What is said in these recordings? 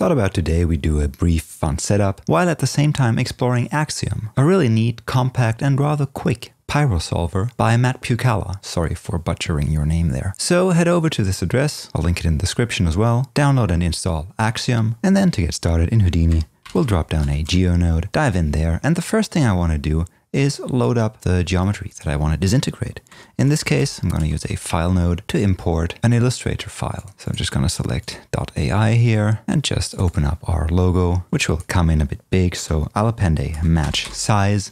thought about today we do a brief fun setup, while at the same time exploring Axiom, a really neat, compact and rather quick Pyrosolver by Matt Puchala. Sorry for butchering your name there. So head over to this address, I'll link it in the description as well, download and install Axiom, and then to get started in Houdini, we'll drop down a GeoNode, dive in there, and the first thing I want to do is load up the geometry that I want to disintegrate. In this case, I'm going to use a file node to import an Illustrator file. So I'm just going to select .ai here and just open up our logo, which will come in a bit big. So I'll append a match size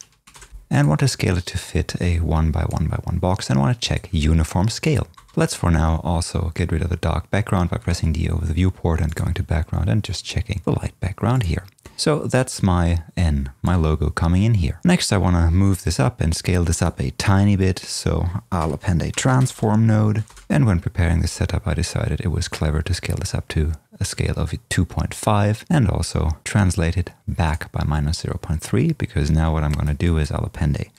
and want to scale it to fit a one by one by one box and want to check uniform scale. Let's for now also get rid of the dark background by pressing D over the viewport and going to background and just checking the light background here. So that's my N, my logo coming in here. Next, I want to move this up and scale this up a tiny bit. So I'll append a transform node. And when preparing this setup, I decided it was clever to scale this up to a scale of 2.5 and also translate it back by minus 0.3 because now what I'm going to do is I'll append a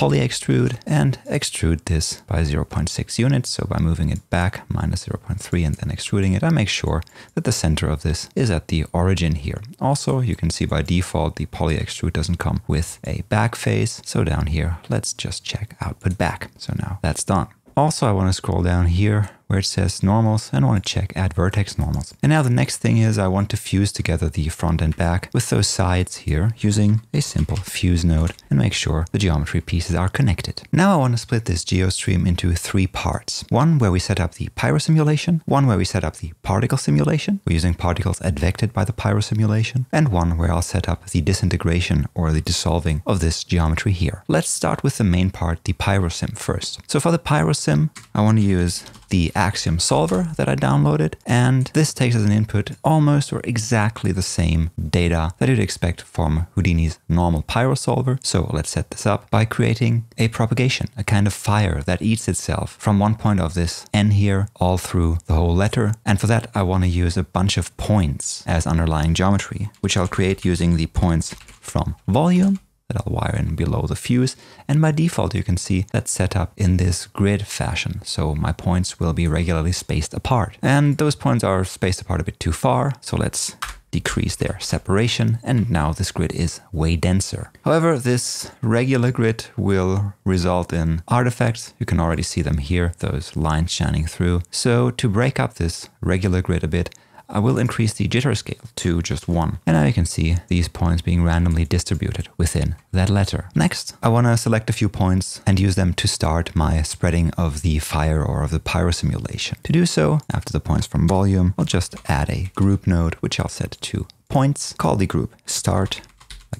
poly extrude and extrude this by 0.6 units. So by moving it back minus 0.3 and then extruding it, I make sure that the center of this is at the origin here. Also, you can see by default, the poly extrude doesn't come with a back face. So down here, let's just check output back. So now that's done. Also, I want to scroll down here where it says normals and I want to check add vertex normals. And now the next thing is I want to fuse together the front and back with those sides here using a simple fuse node and make sure the geometry pieces are connected. Now I want to split this geostream into three parts. One where we set up the pyro simulation, one where we set up the particle simulation, we're using particles advected by the pyro simulation, and one where I'll set up the disintegration or the dissolving of this geometry here. Let's start with the main part, the pyrosim first. So for the pyrosim, I want to use the Axiom solver that I downloaded, and this takes as an input almost or exactly the same data that you'd expect from Houdini's normal Pyro solver. So let's set this up by creating a propagation, a kind of fire that eats itself from one point of this N here all through the whole letter. And for that, I want to use a bunch of points as underlying geometry, which I'll create using the points from volume that I'll wire in below the fuse. And by default, you can see that's set up in this grid fashion. So my points will be regularly spaced apart. And those points are spaced apart a bit too far. So let's decrease their separation and now this grid is way denser. However, this regular grid will result in artifacts. You can already see them here, those lines shining through. So to break up this regular grid a bit, I will increase the jitter scale to just one. And now you can see these points being randomly distributed within that letter. Next, I want to select a few points and use them to start my spreading of the fire or of the pyro simulation. To do so, after the points from volume, I'll just add a group node, which I'll set to points, call the group start,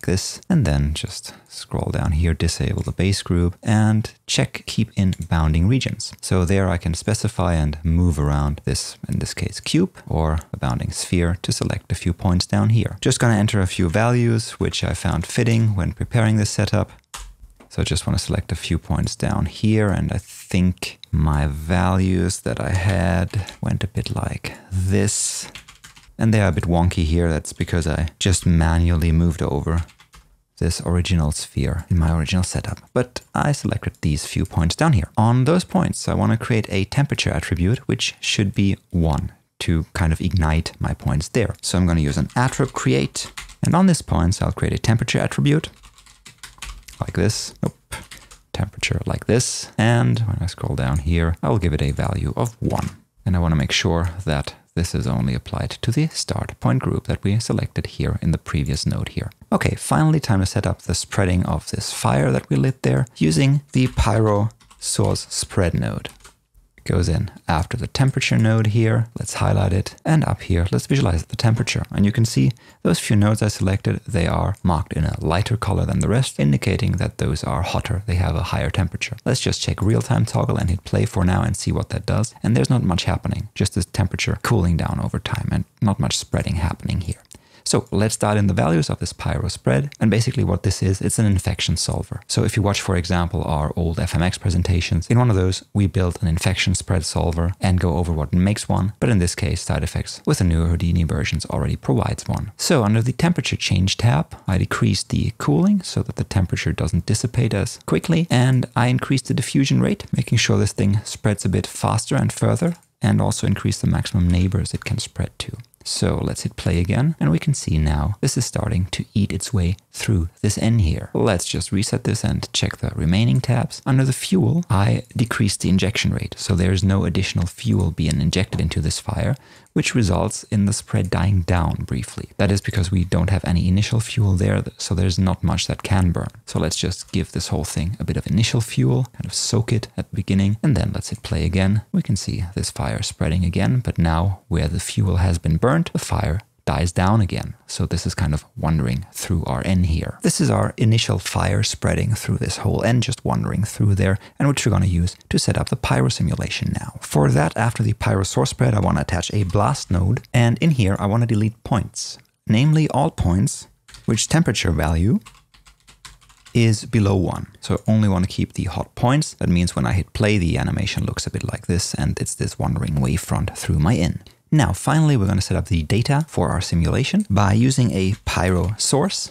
like this, and then just scroll down here, disable the base group and check keep in bounding regions. So there I can specify and move around this, in this case, cube or a bounding sphere to select a few points down here. Just gonna enter a few values, which I found fitting when preparing this setup. So I just want to select a few points down here and I think my values that I had went a bit like this. And they are a bit wonky here. That's because I just manually moved over this original sphere in my original setup. But I selected these few points down here. On those points, I want to create a temperature attribute, which should be one to kind of ignite my points there. So I'm going to use an attrib create. And on this points, I'll create a temperature attribute like this. Nope. Temperature like this. And when I scroll down here, I'll give it a value of one. And I want to make sure that this is only applied to the start point group that we selected here in the previous node here. Okay, finally time to set up the spreading of this fire that we lit there using the Pyro source spread node goes in after the temperature node here. Let's highlight it. And up here, let's visualize the temperature. And you can see those few nodes I selected, they are marked in a lighter color than the rest, indicating that those are hotter. They have a higher temperature. Let's just check real-time toggle and hit play for now and see what that does. And there's not much happening, just this temperature cooling down over time and not much spreading happening here. So let's dial in the values of this pyro spread. And basically what this is, it's an infection solver. So if you watch, for example, our old FMX presentations, in one of those, we built an infection spread solver and go over what makes one. But in this case, SideFX with the newer Houdini versions already provides one. So under the temperature change tab, I decreased the cooling so that the temperature doesn't dissipate as quickly. And I increased the diffusion rate, making sure this thing spreads a bit faster and further and also increase the maximum neighbors it can spread to. So let's hit play again and we can see now this is starting to eat its way through this N here. Let's just reset this and check the remaining tabs. Under the fuel, I decreased the injection rate, so there's no additional fuel being injected into this fire, which results in the spread dying down briefly. That is because we don't have any initial fuel there, so there's not much that can burn. So let's just give this whole thing a bit of initial fuel, kind of soak it at the beginning, and then let's hit play again. We can see this fire spreading again, but now where the fuel has been burnt, the fire dies down again. So this is kind of wandering through our N here. This is our initial fire spreading through this whole N, just wandering through there, and which we're going to use to set up the pyro simulation now. For that, after the pyro source spread, I want to attach a blast node, and in here I want to delete points, namely all points which temperature value is below one. So I only want to keep the hot points. That means when I hit play, the animation looks a bit like this, and it's this wandering wavefront through my N. Now, finally, we're going to set up the data for our simulation by using a pyro source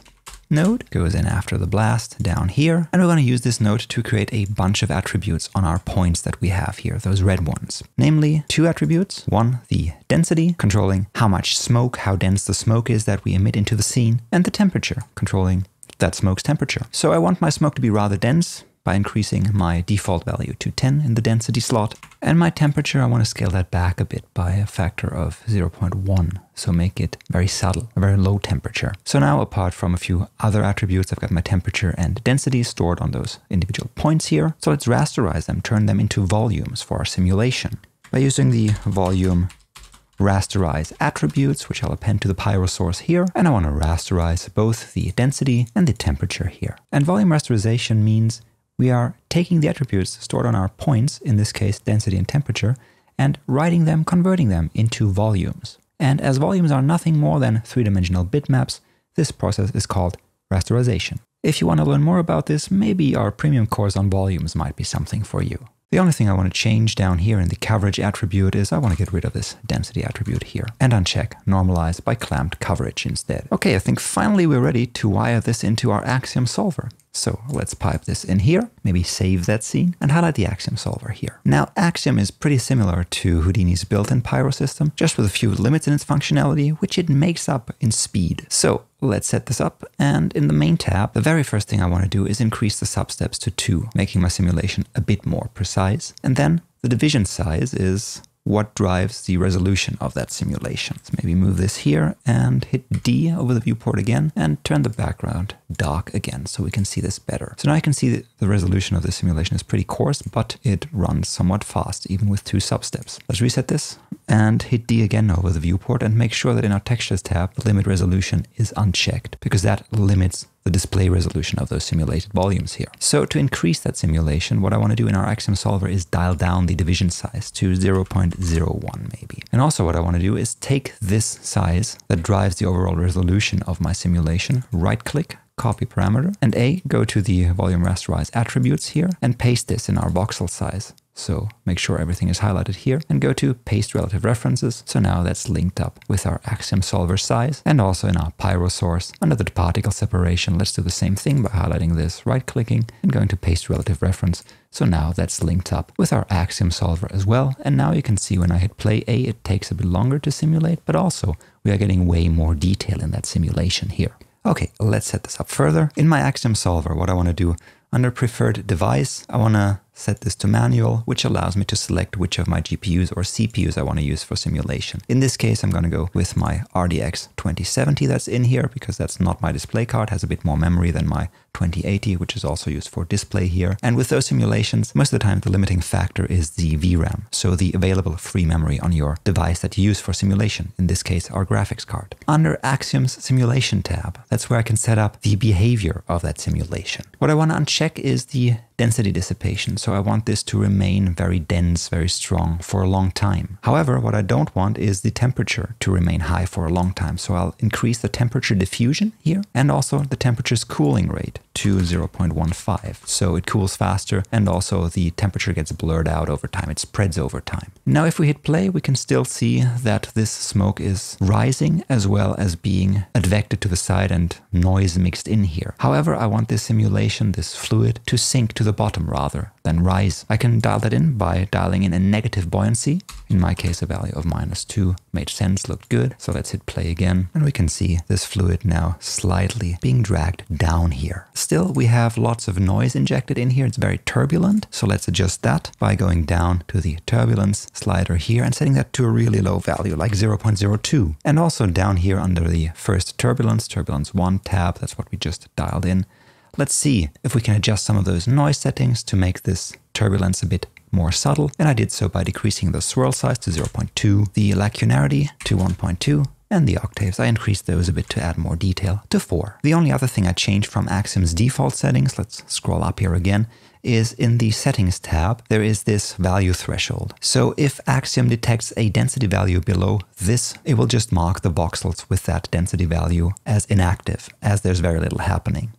node goes in after the blast down here. And we're going to use this node to create a bunch of attributes on our points that we have here, those red ones. Namely, two attributes. One, the density, controlling how much smoke, how dense the smoke is that we emit into the scene, and the temperature, controlling that smoke's temperature. So I want my smoke to be rather dense, by increasing my default value to 10 in the density slot. And my temperature, I want to scale that back a bit by a factor of 0.1, so make it very subtle, a very low temperature. So now, apart from a few other attributes, I've got my temperature and density stored on those individual points here. So let's rasterize them, turn them into volumes for our simulation. By using the volume rasterize attributes, which I'll append to the pyro source here, and I want to rasterize both the density and the temperature here. And volume rasterization means we are taking the attributes stored on our points, in this case density and temperature, and writing them, converting them into volumes. And as volumes are nothing more than three-dimensional bitmaps, this process is called rasterization. If you want to learn more about this, maybe our premium course on volumes might be something for you. The only thing I want to change down here in the coverage attribute is I want to get rid of this density attribute here and uncheck normalize by clamped coverage instead. Okay, I think finally we're ready to wire this into our Axiom solver. So let's pipe this in here, maybe save that scene, and highlight the Axiom solver here. Now, Axiom is pretty similar to Houdini's built-in Pyro system, just with a few limits in its functionality, which it makes up in speed. So let's set this up, and in the main tab, the very first thing I want to do is increase the substeps to 2, making my simulation a bit more precise. And then the division size is what drives the resolution of that simulation. So maybe move this here and hit D over the viewport again and turn the background dark again so we can see this better. So now I can see that the resolution of the simulation is pretty coarse, but it runs somewhat fast, even with two substeps. Let's reset this and hit D again over the viewport and make sure that in our textures tab, the limit resolution is unchecked because that limits the display resolution of those simulated volumes here. So to increase that simulation, what I want to do in our Axiom solver is dial down the division size to 0.01 maybe. And also what I want to do is take this size that drives the overall resolution of my simulation, right click, copy parameter, and A, go to the volume rasterize attributes here and paste this in our voxel size. So make sure everything is highlighted here and go to paste relative references. So now that's linked up with our Axiom solver size and also in our Pyro source. Under the particle separation, let's do the same thing by highlighting this, right clicking and going to paste relative reference. So now that's linked up with our Axiom solver as well. And now you can see when I hit play A, it takes a bit longer to simulate, but also we are getting way more detail in that simulation here. Okay, let's set this up further. In my Axiom solver, what I want to do under preferred device, I want to set this to manual, which allows me to select which of my GPUs or CPUs I want to use for simulation. In this case, I'm going to go with my RTX 2070 that's in here because that's not my display card, has a bit more memory than my 2080, which is also used for display here. And with those simulations, most of the time the limiting factor is the VRAM, so the available free memory on your device that you use for simulation, in this case our graphics card. Under Axiom's simulation tab, that's where I can set up the behavior of that simulation. What I want to uncheck is the density dissipation, so I want this to remain very dense, very strong for a long time. However, what I don't want is the temperature to remain high for a long time, so I'll increase the temperature diffusion here and also the temperature's cooling rate to 0.15. So it cools faster and also the temperature gets blurred out over time, it spreads over time. Now if we hit play, we can still see that this smoke is rising as well as being advected to the side and noise mixed in here. However, I want this simulation, this fluid, to sink to the bottom rather then rise. I can dial that in by dialing in a negative buoyancy. In my case, a value of minus 2 made sense, looked good. So let's hit play again. And we can see this fluid now slightly being dragged down here. Still, we have lots of noise injected in here. It's very turbulent. So let's adjust that by going down to the turbulence slider here and setting that to a really low value, like 0.02. And also down here under the first turbulence, turbulence 1 tab, that's what we just dialed in, Let's see if we can adjust some of those noise settings to make this turbulence a bit more subtle. And I did so by decreasing the swirl size to 0.2, the lacunarity to 1.2, and the octaves, I increased those a bit to add more detail to 4. The only other thing I changed from Axiom's default settings, let's scroll up here again, is in the settings tab, there is this value threshold. So if Axiom detects a density value below this, it will just mark the voxels with that density value as inactive, as there's very little happening.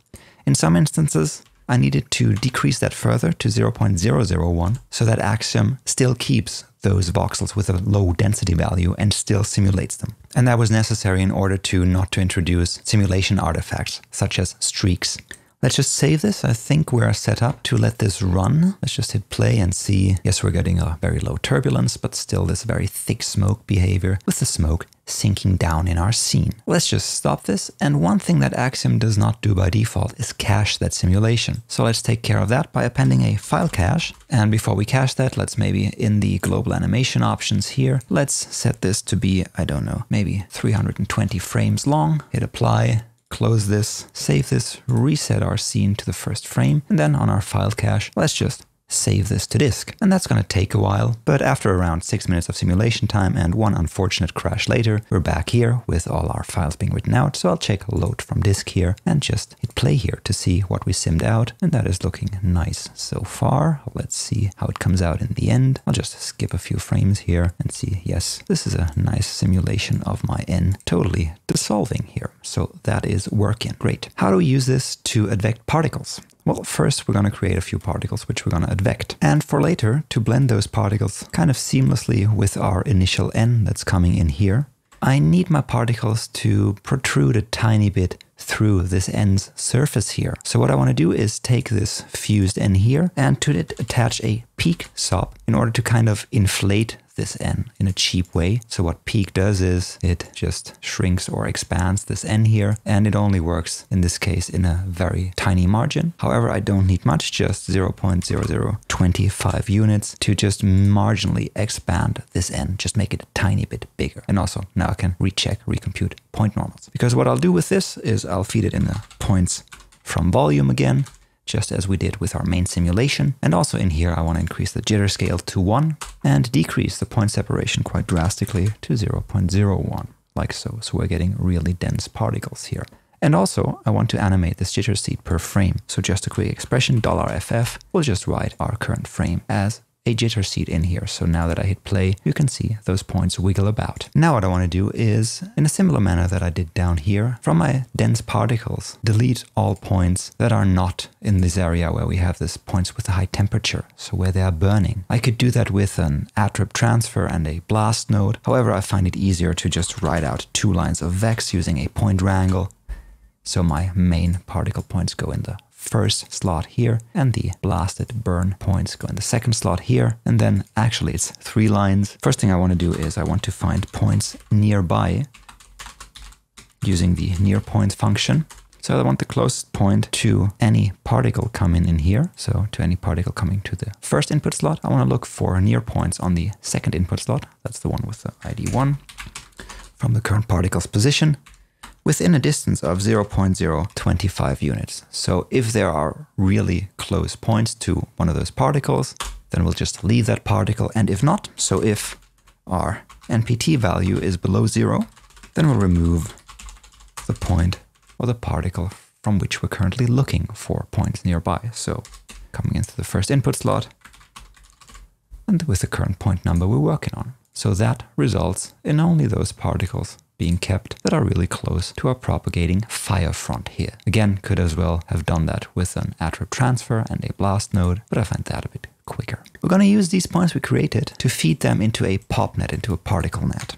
In some instances, I needed to decrease that further to 0.001 so that Axiom still keeps those voxels with a low density value and still simulates them. And that was necessary in order to not to introduce simulation artifacts such as streaks. Let's just save this. I think we're set up to let this run. Let's just hit play and see. Yes, we're getting a very low turbulence, but still this very thick smoke behavior with the smoke sinking down in our scene. Let's just stop this. And one thing that Axiom does not do by default is cache that simulation. So let's take care of that by appending a file cache. And before we cache that, let's maybe in the global animation options here, let's set this to be, I don't know, maybe 320 frames long. Hit apply close this, save this, reset our scene to the first frame, and then on our file cache, let's just save this to disk. And that's going to take a while, but after around 6 minutes of simulation time and one unfortunate crash later, we're back here with all our files being written out. So I'll check load from disk here and just hit play here to see what we simmed out. And that is looking nice so far. Let's see how it comes out in the end. I'll just skip a few frames here and see, yes, this is a nice simulation of my N totally dissolving here. So that is working. Great. How do we use this to advect particles? Well, first we're going to create a few particles which we're going to advect. And for later, to blend those particles kind of seamlessly with our initial N that's coming in here, I need my particles to protrude a tiny bit through this N's surface here. So what I want to do is take this fused N here and to it attach a peak SOP in order to kind of inflate this n in a cheap way. So what peak does is it just shrinks or expands this n here, and it only works in this case in a very tiny margin. However, I don't need much, just 0.0025 units to just marginally expand this n, just make it a tiny bit bigger. And also now I can recheck, recompute point normals. Because what I'll do with this is I'll feed it in the points from volume again, just as we did with our main simulation. And also in here, I want to increase the jitter scale to 1 and decrease the point separation quite drastically to 0.01, like so. So we're getting really dense particles here. And also, I want to animate this jitter seed per frame. So just a quick expression, $ff, we'll just write our current frame as a jitter seed in here. So now that I hit play, you can see those points wiggle about. Now what I want to do is, in a similar manner that I did down here, from my dense particles, delete all points that are not in this area where we have this points with a high temperature, so where they are burning. I could do that with an attrib transfer and a blast node. However, I find it easier to just write out two lines of vex using a point wrangle. So my main particle points go in the first slot here and the blasted burn points go in the second slot here. And then actually it's three lines. First thing I want to do is I want to find points nearby using the near points function. So I want the closest point to any particle coming in here. So to any particle coming to the first input slot, I want to look for near points on the second input slot. That's the one with the ID 1 from the current particle's position within a distance of 0.025 units. So if there are really close points to one of those particles, then we'll just leave that particle. And if not, so if our NPT value is below zero, then we'll remove the point or the particle from which we're currently looking for points nearby. So coming into the first input slot and with the current point number we're working on. So that results in only those particles being kept that are really close to our propagating fire front here. Again, could as well have done that with an attrib transfer and a blast node, but I find that a bit quicker. We're going to use these points we created to feed them into a pop net, into a particle net.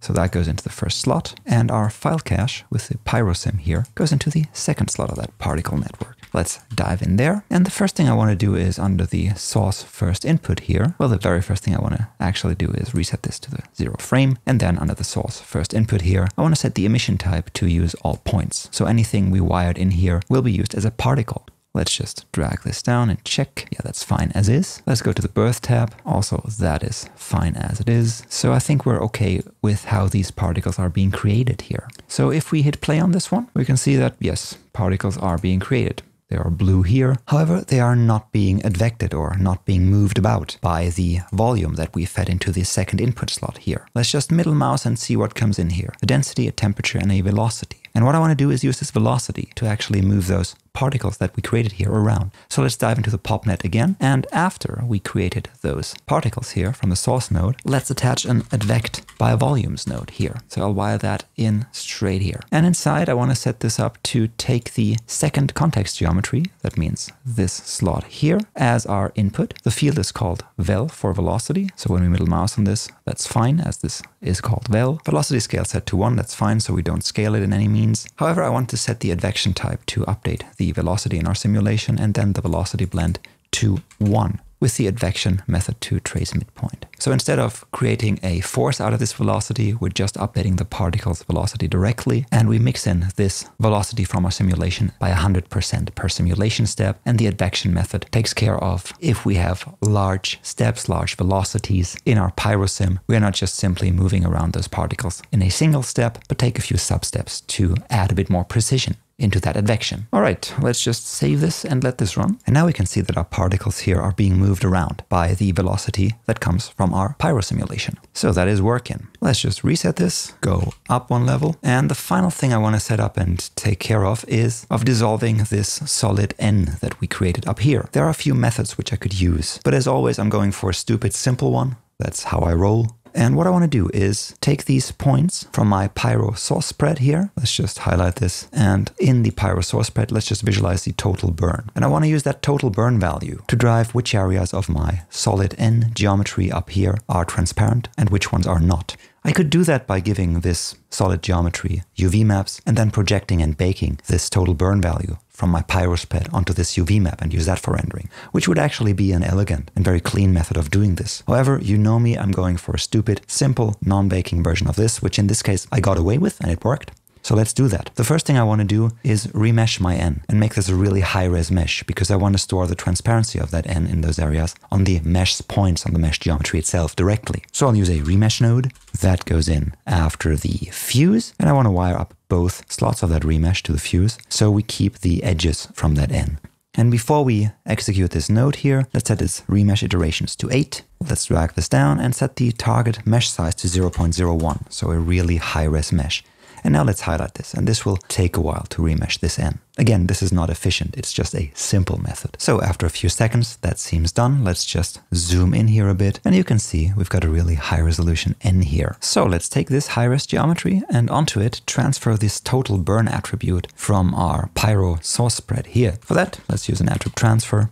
So that goes into the first slot, and our file cache with the pyrosim here goes into the second slot of that particle network. Let's dive in there. And the first thing I want to do is under the source first input here. Well, the very first thing I want to actually do is reset this to the zero frame. And then under the source first input here, I want to set the emission type to use all points. So anything we wired in here will be used as a particle. Let's just drag this down and check. Yeah, that's fine as is. Let's go to the birth tab. Also, that is fine as it is. So I think we're okay with how these particles are being created here. So if we hit play on this one, we can see that yes, particles are being created. They are blue here. However, they are not being advected or not being moved about by the volume that we fed into the second input slot here. Let's just middle mouse and see what comes in here. A density, a temperature, and a velocity. And what I want to do is use this velocity to actually move those particles that we created here around. So let's dive into the PopNet again. And after we created those particles here from the source node, let's attach an advect by volumes node here. So I'll wire that in straight here. And inside, I want to set this up to take the second context geometry, that means this slot here, as our input. The field is called vel for velocity. So when we middle mouse on this, that's fine, as this is called vel. Velocity scale set to 1, that's fine, so we don't scale it in any means. However, I want to set the advection type to update the velocity in our simulation and then the velocity blend to 1 with the advection method to trace midpoint. So instead of creating a force out of this velocity, we're just updating the particle's velocity directly, and we mix in this velocity from our simulation by 100% per simulation step, and the advection method takes care of if we have large steps, large velocities in our pyrosim, we're not just simply moving around those particles in a single step, but take a few sub-steps to add a bit more precision into that advection. All right, let's just save this and let this run. And now we can see that our particles here are being moved around by the velocity that comes from our pyro simulation. So that is working. Let's just reset this, go up one level. And the final thing I want to set up and take care of is of dissolving this solid N that we created up here. There are a few methods which I could use, but as always, I'm going for a stupid simple one. That's how I roll. And what I want to do is take these points from my Pyro source spread here. Let's just highlight this. And in the Pyro source spread, let's just visualize the total burn. And I want to use that total burn value to drive which areas of my solid N geometry up here are transparent and which ones are not. I could do that by giving this solid geometry UV maps and then projecting and baking this total burn value from my pyro spread onto this UV map and use that for rendering, which would actually be an elegant and very clean method of doing this. However, you know me, I'm going for a stupid, simple, non-baking version of this, which in this case I got away with and it worked. So let's do that. The first thing I want to do is remesh my N and make this a really high-res mesh because I want to store the transparency of that N in those areas on the mesh points on the mesh geometry itself directly. So I'll use a remesh node that goes in after the fuse and I want to wire up both slots of that remesh to the fuse so we keep the edges from that N. And before we execute this node here, let's set its remesh iterations to 8. Let's drag this down and set the target mesh size to 0.01, so a really high-res mesh. And now let's highlight this, and this will take a while to remesh this in. Again, this is not efficient, it's just a simple method. So after a few seconds, that seems done. Let's just zoom in here a bit, and you can see we've got a really high resolution N here. So let's take this high-res geometry and onto it transfer this total burn attribute from our Pyro source spread here. For that, let's use an attribute transfer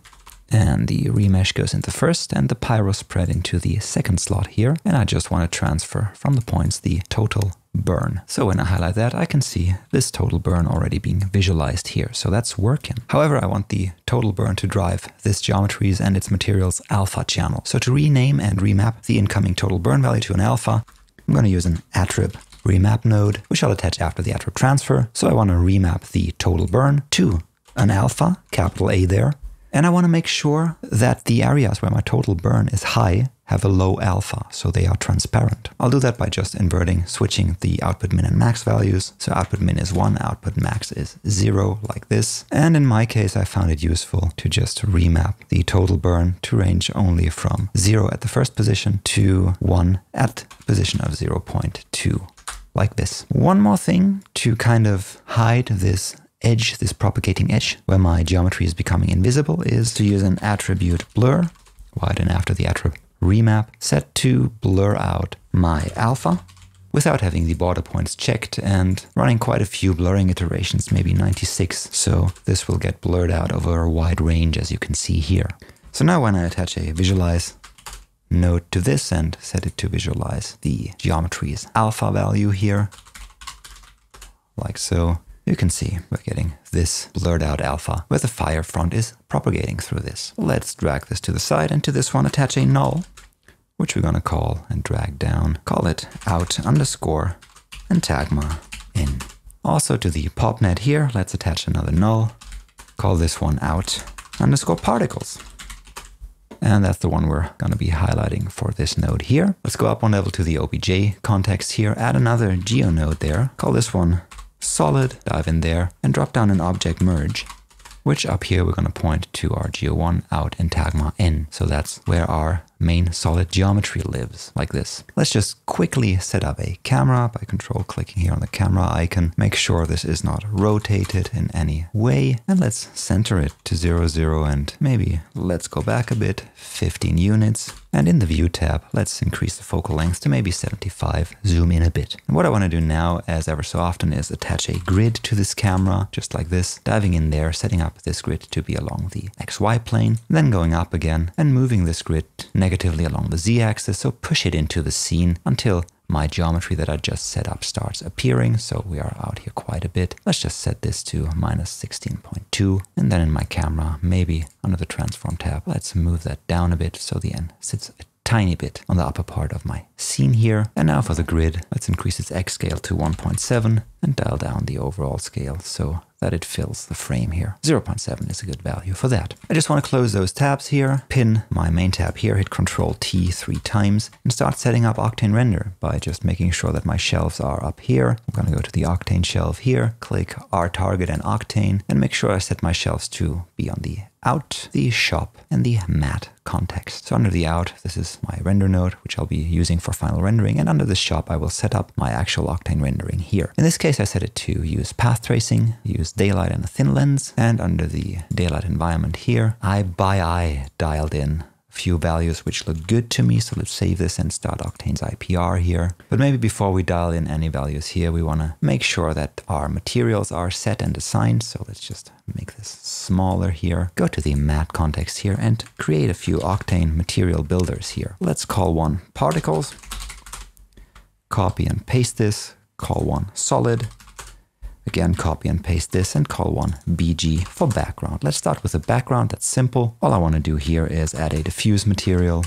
and the remesh goes into first and the pyro spread into the second slot here. And I just want to transfer from the points the total burn. So when I highlight that, I can see this total burn already being visualized here. So that's working. However, I want the total burn to drive this geometries and its materials alpha channel. So to rename and remap the incoming total burn value to an alpha, I'm going to use an attrib remap node, which I'll attach after the attrib transfer. So I want to remap the total burn to an alpha, capital A there. And I want to make sure that the areas where my total burn is high have a low alpha, so they are transparent. I'll do that by just inverting, switching the output min and max values. So output min is 1, output max is 0, like this. And in my case, I found it useful to just remap the total burn to range only from 0 at the first position to 1 at position of 0.2 like this. One more thing to kind of hide this edge, this propagating edge, where my geometry is becoming invisible, is to use an attribute blur, widen after the attribute remap set to blur out my alpha without having the border points checked and running quite a few blurring iterations, maybe 96. So this will get blurred out over a wide range as you can see here. So now when I attach a visualize node to this and set it to visualize the geometry's alpha value here, like so, You can see we're getting this blurred out alpha where the fire front is propagating through this. Let's drag this to the side and to this one attach a null, which we're gonna call and drag down. Call it out underscore entagma in. Also to the popnet here, let's attach another null. Call this one out underscore particles. And that's the one we're going to be highlighting for this node here. Let's go up one level to the OBJ context here, add another geo node there, call this one solid, dive in there, and drop down an object merge which up here we're going to point to our geo1 out entagma in. So that's where our main solid geometry lives, like this. Let's just quickly set up a camera by control clicking here on the camera icon. Make sure this is not rotated in any way. And let's center it to 0, 0 and maybe let's go back a bit, 15 units. And in the view tab, let's increase the focal length to maybe 75, zoom in a bit. And what I want to do now, as ever so often, is attach a grid to this camera, just like this, diving in there, setting up this grid to be along the XY plane, then going up again and moving this grid negatively along the Z axis, so push it into the scene until my geometry that I just set up starts appearing. So we are out here quite a bit. Let's just set this to minus 16.2. And then in my camera, maybe under the transform tab, let's move that down a bit so the N sits a tiny bit on the upper part of my scene here. And now for the grid, let's increase its X scale to 1.7 and dial down the overall scale so that it fills the frame here. 0.7 is a good value for that. I just want to close those tabs here, pin my main tab here, hit Control T three times, and start setting up Octane Render by just making sure that my shelves are up here. I'm going to go to the Octane shelf here, click R target and Octane, and make sure I set my shelves to be on the out, the shop, and the matte context. So under the out, this is my render node, which I'll be using for final rendering. And under the shop, I will set up my actual Octane rendering here. In this case, I set it to use path tracing, use daylight and a thin lens. And under the daylight environment here, I by eye dialed in few values which look good to me. So let's save this and start Octane's IPR here. But maybe before we dial in any values here, we want to make sure that our materials are set and assigned. So let's just make this smaller here. Go to the matte context here and create a few Octane material builders here. Let's call one particles, copy and paste this, call one solid, Again, copy and paste this and call one BG for background. Let's start with a background that's simple. All I want to do here is add a diffuse material,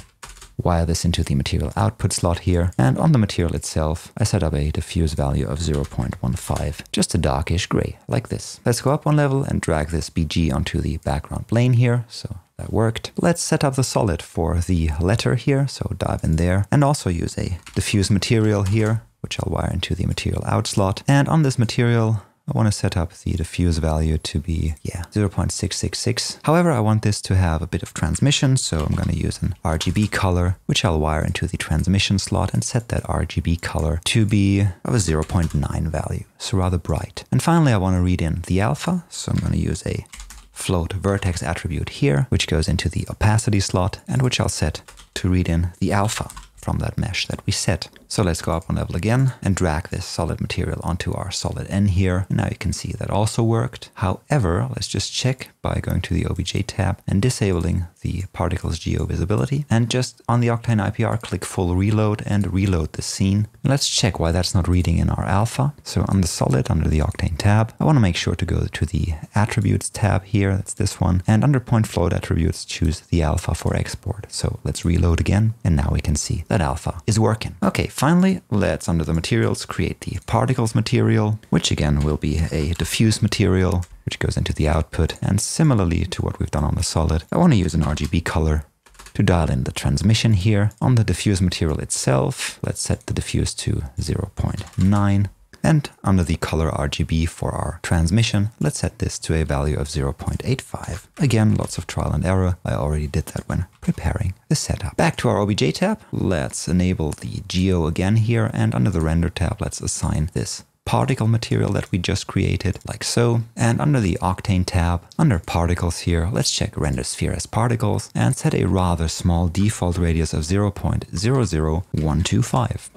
wire this into the material output slot here, and on the material itself, I set up a diffuse value of 0.15, just a darkish gray, like this. Let's go up one level and drag this BG onto the background plane here, so that worked. Let's set up the solid for the letter here, so dive in there, and also use a diffuse material here, which I'll wire into the material out slot. And on this material, I want to set up the diffuse value to be, yeah, 0.666. However, I want this to have a bit of transmission, so I'm going to use an RGB color, which I'll wire into the transmission slot and set that RGB color to be of a 0.9 value, so rather bright. And finally, I want to read in the alpha, so I'm going to use a float vertex attribute here, which goes into the opacity slot and which I'll set to read in the alpha from that mesh that we set. So let's go up one level again and drag this solid material onto our solid N here. And now you can see that also worked. However, let's just check by going to the OBJ tab and disabling the particles geo visibility. And just on the Octane IPR, click full reload and reload the scene. Let's check why that's not reading in our alpha. So on the solid under the Octane tab, I want to make sure to go to the attributes tab here. That's this one. And under point float attributes, choose the alpha for export. So let's reload again. And now we can see that alpha is working. Okay, Finally, let's under the materials create the particles material, which again will be a diffuse material, which goes into the output. And similarly to what we've done on the solid, I want to use an RGB color to dial in the transmission here. On the diffuse material itself, let's set the diffuse to 0.9 and under the color RGB for our transmission, let's set this to a value of 0.85. Again, lots of trial and error. I already did that when preparing the setup. Back to our OBJ tab, let's enable the geo again here and under the render tab, let's assign this particle material that we just created, like so. And under the Octane tab, under particles here, let's check render sphere as particles and set a rather small default radius of 0.00125.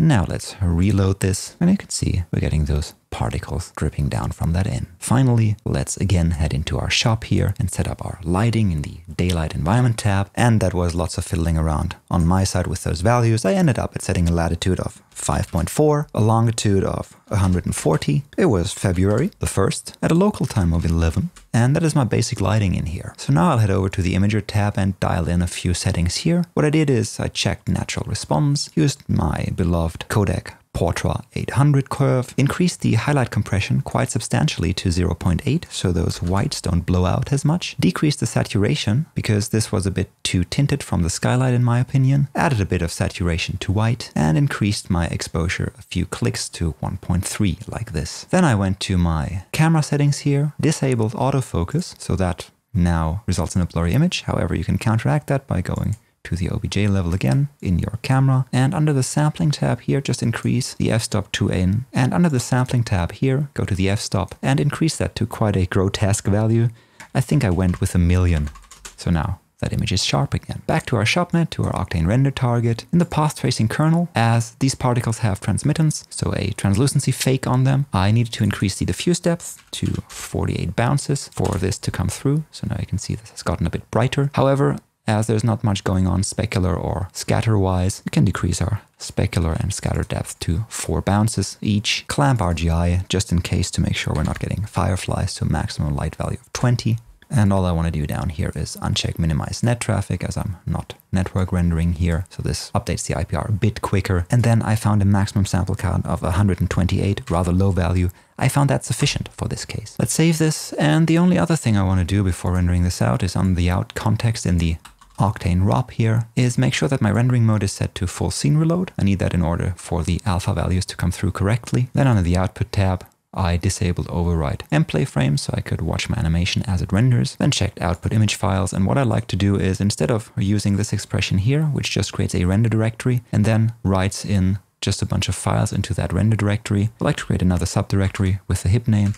Now let's reload this and you can see we're getting those particles dripping down from that in. Finally, let's again head into our shop here and set up our lighting in the daylight environment tab. And that was lots of fiddling around. On my side with those values, I ended up at setting a latitude of 5.4, a longitude of 140. It was February the 1st at a local time of 11. And that is my basic lighting in here. So now I'll head over to the Imager tab and dial in a few settings here. What I did is I checked natural response, used my beloved Kodak Portra 800 curve, increased the highlight compression quite substantially to 0.8 so those whites don't blow out as much, decreased the saturation because this was a bit too tinted from the skylight in my opinion, added a bit of saturation to white, and increased my exposure a few clicks to 1.3 like this. Then I went to my camera settings here, disabled autofocus so that now results in a blurry image. However, you can counteract that by going to the OBJ level again in your camera. And under the sampling tab here, just increase the f-stop to n. And under the sampling tab here, go to the f-stop and increase that to quite a grotesque value. I think I went with a million. So now that image is sharp again. Back to our shopnet, to our Octane render target. In the path tracing kernel, as these particles have transmittance, so a translucency fake on them, I needed to increase the diffuse depth to 48 bounces for this to come through. So now you can see this has gotten a bit brighter. However, as there's not much going on specular or scatter wise, we can decrease our specular and scatter depth to 4 bounces each. Clamp RGI just in case to make sure we're not getting fireflies to a maximum light value of 20. And all I want to do down here is uncheck minimize net traffic as I'm not network rendering here. So this updates the IPR a bit quicker. And then I found a maximum sample count of 128, rather low value. I found that sufficient for this case. Let's save this. And the only other thing I want to do before rendering this out is on the out context in the Octane ROP here is make sure that my rendering mode is set to full scene reload. I need that in order for the alpha values to come through correctly. Then under the output tab, I disabled override mplay frame so I could watch my animation as it renders, then checked output image files. And what I like to do is instead of using this expression here, which just creates a render directory and then writes in just a bunch of files into that render directory, I like to create another subdirectory with the HIP name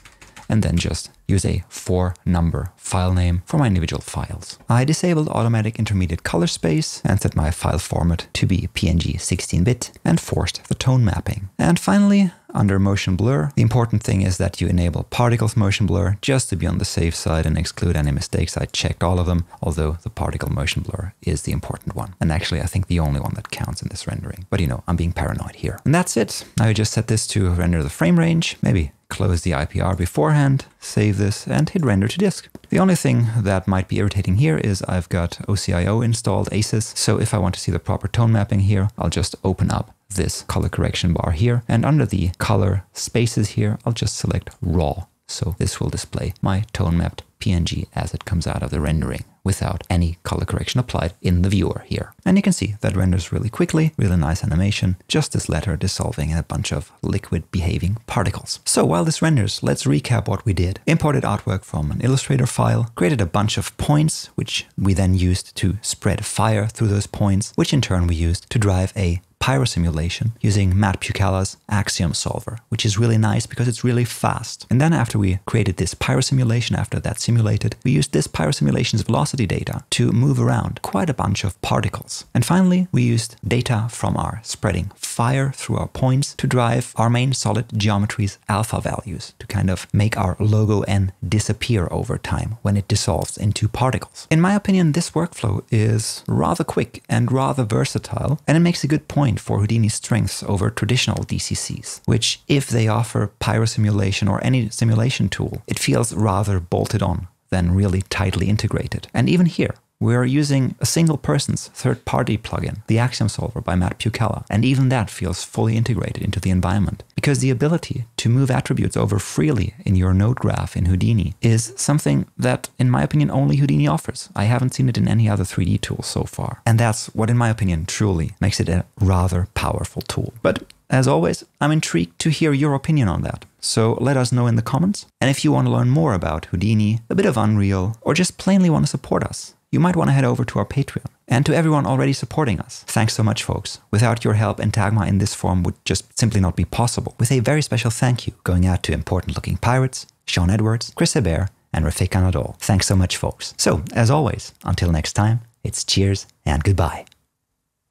and then just use a four number file name for my individual files. I disabled automatic intermediate color space and set my file format to be PNG 16-bit and forced the tone mapping. And finally, under motion blur, the important thing is that you enable particles motion blur just to be on the safe side and exclude any mistakes. I checked all of them, although the particle motion blur is the important one. And actually, I think the only one that counts in this rendering. But you know, I'm being paranoid here. And that's it. Now you just set this to render the frame range, maybe close the IPR beforehand, save this, and hit render to disk. The only thing that might be irritating here is I've got OCIO installed, ACES, so if I want to see the proper tone mapping here, I'll just open up this color correction bar here, and under the color spaces here, I'll just select raw. So this will display my tone mapped PNG as it comes out of the rendering without any color correction applied in the viewer here. And you can see that renders really quickly, really nice animation, just this letter dissolving in a bunch of liquid behaving particles. So while this renders, let's recap what we did. Imported artwork from an Illustrator file, created a bunch of points, which we then used to spread fire through those points, which in turn we used to drive a pyro simulation using Matt Puchala's Axiom solver, which is really nice because it's really fast. And then after we created this pyro simulation, after that simulated, we used this pyro simulation's velocity data to move around quite a bunch of particles. And finally, we used data from our spreading fire through our points to drive our main solid geometry's alpha values to kind of make our logo n disappear over time when it dissolves into particles. In my opinion, this workflow is rather quick and rather versatile, and it makes a good point for Houdini's strengths over traditional DCCs, which, if they offer pyro simulation or any simulation tool, it feels rather bolted on than really tightly integrated. And even here, we're using a single person's third party plugin, the Axiom Solver by Matt Puchala, and even that feels fully integrated into the environment. Because the ability to move attributes over freely in your node graph in Houdini is something that, in my opinion, only Houdini offers. I haven't seen it in any other 3D tool so far. And that's what, in my opinion, truly makes it a rather powerful tool. But as always, I'm intrigued to hear your opinion on that. So let us know in the comments. And if you want to learn more about Houdini, a bit of Unreal, or just plainly want to support us, you might want to head over to our Patreon. And to everyone already supporting us, thanks so much, folks. Without your help, Entagma in this form would just simply not be possible. With a very special thank you going out to important looking pirates, Sean Edwards, Chris Hebert, and Refik Anadol. Thanks so much, folks. So, as always, until next time, it's cheers and goodbye.